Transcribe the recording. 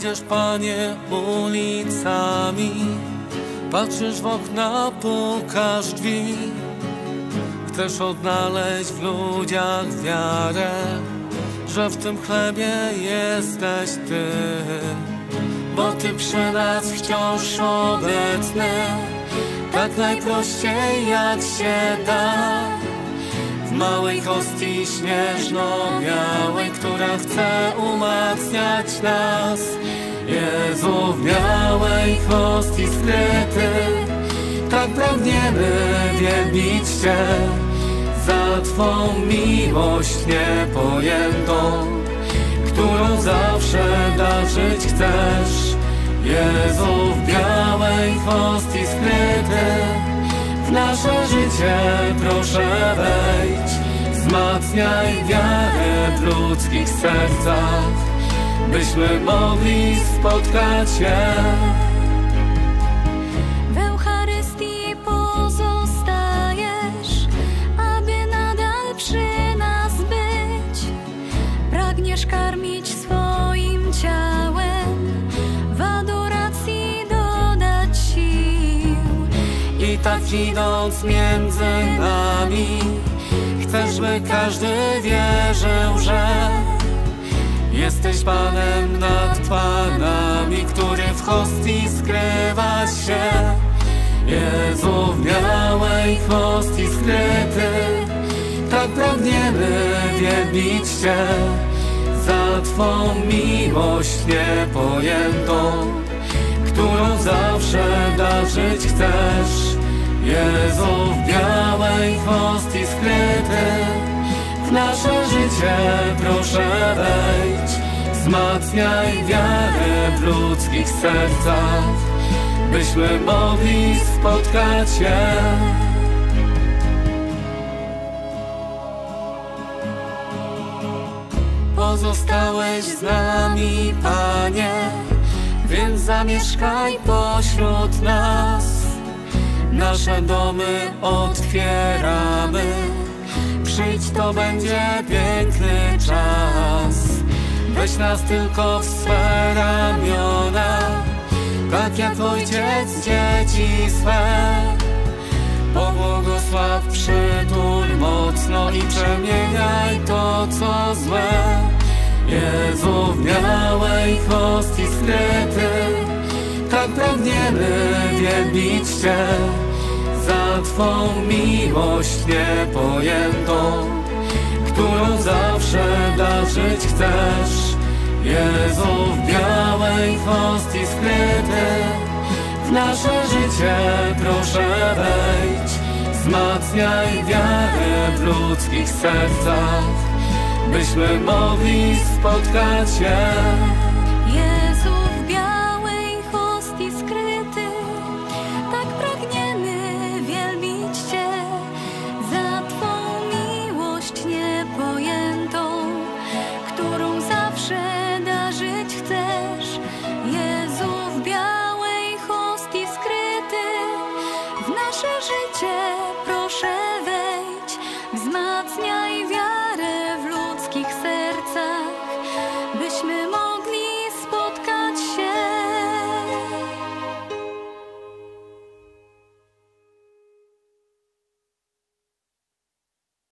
Idziesz, Panie, ulicami, patrzysz w okna, pukasz drzwi. Chcesz odnaleźć w ludziach wiarę, że w tym chlebie jesteś Ty. Bo Ty przy nas wciąż obecny, tak najprościej jak się da. Małej hostii śnieżno-białej, która chce umacniać nas. Jezu, w białej hostii skryty, tak pragniemy wielbić Cię za Twą miłość niepojętą, którą zawsze darzyć chcesz. Jezu, w białej hostii skryty, w nasze życie proszę wejdź, wzmacniaj wiarę w ludzkich sercach, byśmy mogli spotkać się. W Eucharystii pozostajesz, aby nadal przy nas być. Pragniesz karmić swoim ciałem, w adoracji dodać sił. I tak idąc między nami, każdy wierzył, że jesteś Panem nad Panami, który w hostii skrywa się. Jezu, w białej hostii skryty, tak pragniemy wielbić Cię za Twą miłość niepojętą którą zawsze darzyć chcesz. Jezu, w białej hostii skryty, nasze życie proszę wejdź, wzmacniaj wiarę w ludzkich sercach, byśmy mogli spotkać się. Pozostałeś z nami, Panie, więc zamieszkaj pośród nas. Nasze domy otwieramy, przyjdź, to będzie piękny czas. Weź nas tylko w swe ramiona, tak jak ojciec dzieci swe. Pobłogosław, przytul mocno i przemieniaj to, co złe. Jezu, w białej hostii skryty, tak pragniemy wielbić Cię za Twą miłość niepojętą, darzyć chcesz. Jezu, w białej hostii skryty, w nasze życie proszę wejdź, wzmacniaj wiarę w ludzkich sercach, byśmy mogli spotkać się. nhai viết